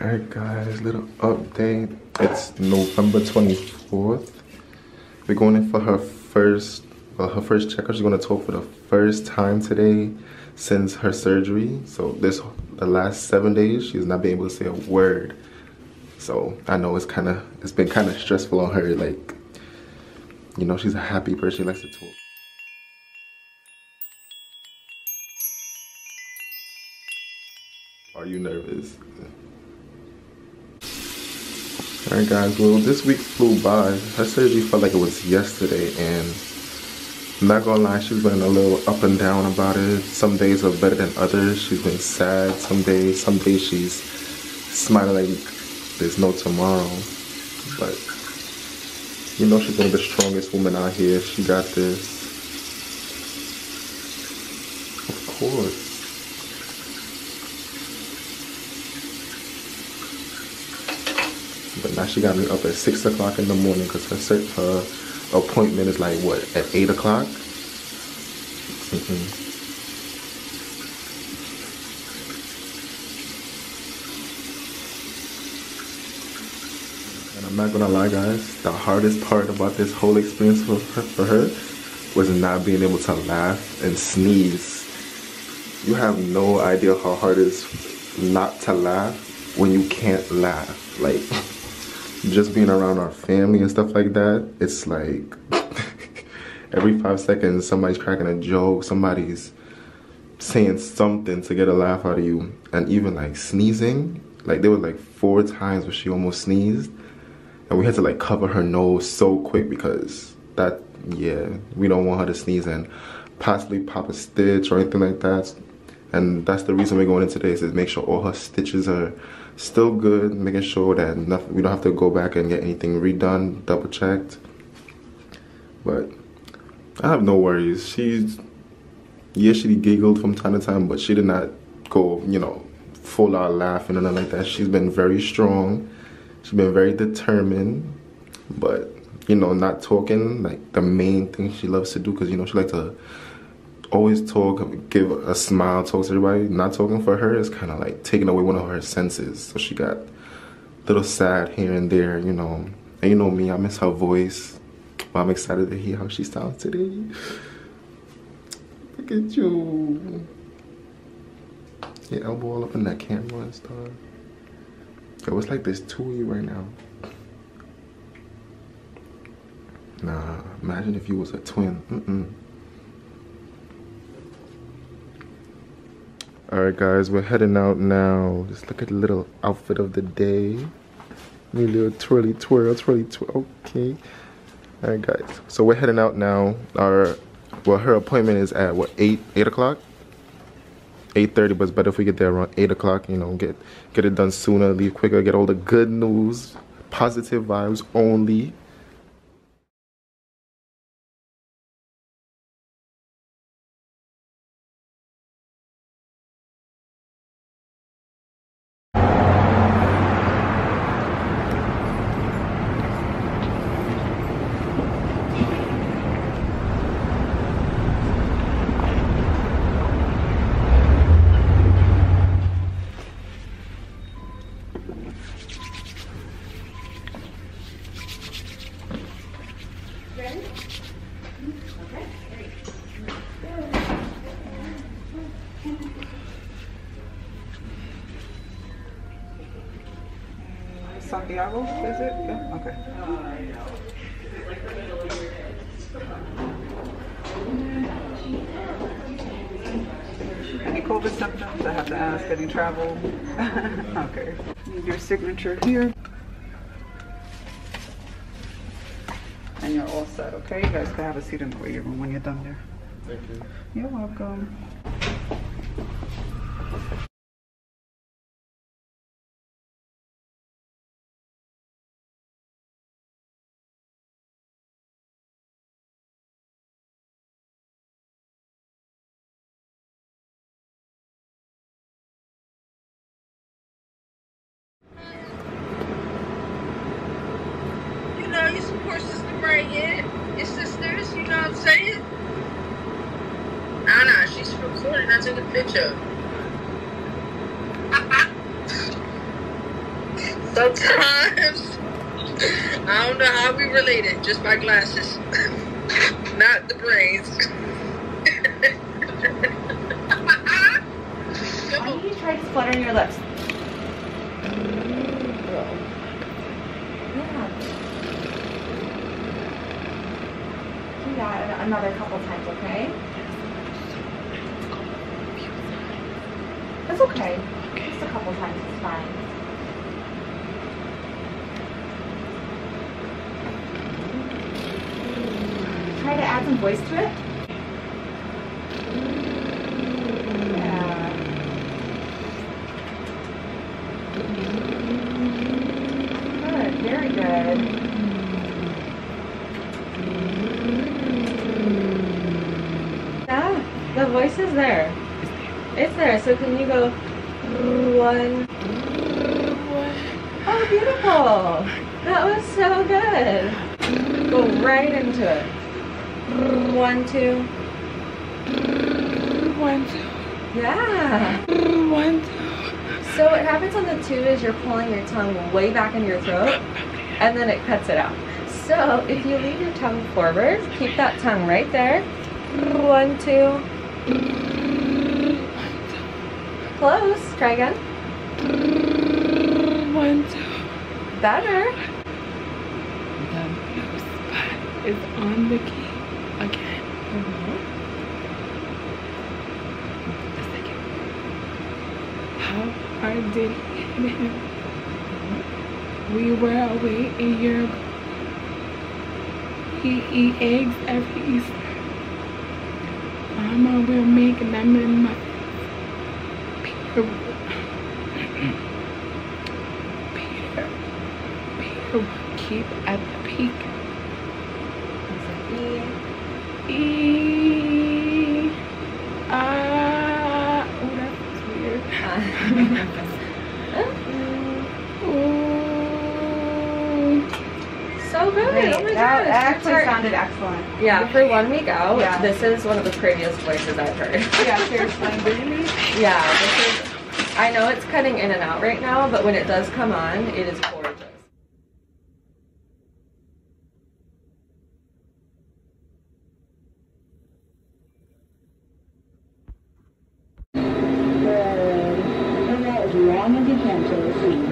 Alright guys, little update. It's November 24th. We're going in for her first, well her first checkup. She's gonna talk for the first time today since her surgery. So this, the last seven days, she's not been able to say a word. So I know it's kind of, it's been kind of stressful on her. Like, you know, she's a happy person. She likes to talk. Are you nervous? Alright guys, well this week flew by. Her surgery felt like it was yesterday and I'm not gonna lie, she's been a little up and down about it. Some days are better than others. She's been sad some days. Some days she's smiling like there's no tomorrow. But you know she's one of the strongest women out here. She got this. Of course. But now she got me up at six o'clock in the morning because her her appointment is like what at eight o'clock. Mm -hmm. And I'm not gonna lie, guys. The hardest part about this whole experience for her, for her was not being able to laugh and sneeze. You have no idea how hard it is not to laugh when you can't laugh. Like. just being around our family and stuff like that, it's like every five seconds somebody's cracking a joke, somebody's saying something to get a laugh out of you. And even like sneezing, like there were like four times where she almost sneezed. And we had to like cover her nose so quick because that, yeah, we don't want her to sneeze and possibly pop a stitch or anything like that. And that's the reason we're going in today is to make sure all her stitches are still good, making sure that nothing, we don't have to go back and get anything redone, double checked. But I have no worries. She's, yeah, she giggled from time to time, but she did not go, you know, full out laughing or nothing like that. She's been very strong. She's been very determined, but, you know, not talking, like the main thing she loves to do, because, you know, she likes to always talk, give a smile, talk to everybody. Not talking for her is kind of like taking away one of her senses. So she got little sad here and there, you know. And you know me, I miss her voice. But I'm excited to hear how she sounds today. Look at you. Your elbow all up in that camera and stuff. It was like this two you right now. Nah, imagine if you was a twin. Mm-mm. All right, guys, we're heading out now. Just look at the little outfit of the day. Me little twirly twirl, twirly twirl. Okay. All right, guys. So we're heading out now. Our well, her appointment is at what eight eight o'clock. 8.30 but it's better if we get there around 8 o'clock you know get get it done sooner leave quicker get all the good news positive vibes only Santiago, is it? Yeah, okay. Any COVID symptoms? I have to ask. Any travel? okay. Need your signature here. Set, okay? You guys can have a seat in the waiting room when you're done there. Thank you. You're welcome. Recording. I took a picture. Sometimes I don't know how we related, just by glasses, not the brains. Why don't you try fluttering your lips? Yeah. Do that another couple times, okay? That's okay. Just a couple times is fine. Try to add some voice to it. Yeah. Good, very good. Yeah, the voice is there. It's there. So can you go one? Oh, beautiful. That was so good. Go right into it. One, two. One, two, Yeah. one, two. So what happens on the two is you're pulling your tongue way back into your throat and then it cuts it out. So if you leave your tongue forward, keep that tongue right there. One, two. Close. Try again. Uh, one, two. Better. The blue spot is on the key again. Mm-hmm. The second. How hard did it hit him? We were away in Europe. He eat eggs every Easter. Mama will make them in my Peter. Peter. Peter keep at the peak. E. E. Ah. Oh, that was weird. Great. Oh that gosh. actually part- sounded excellent. Yeah, for one week out, Yeah. this is one of the prettiest voices I've heard. Yeah, seriously, really? Yeah, this is. I know it's cutting in and out right now, but when it does come on, it is gorgeous. And as long as you can, so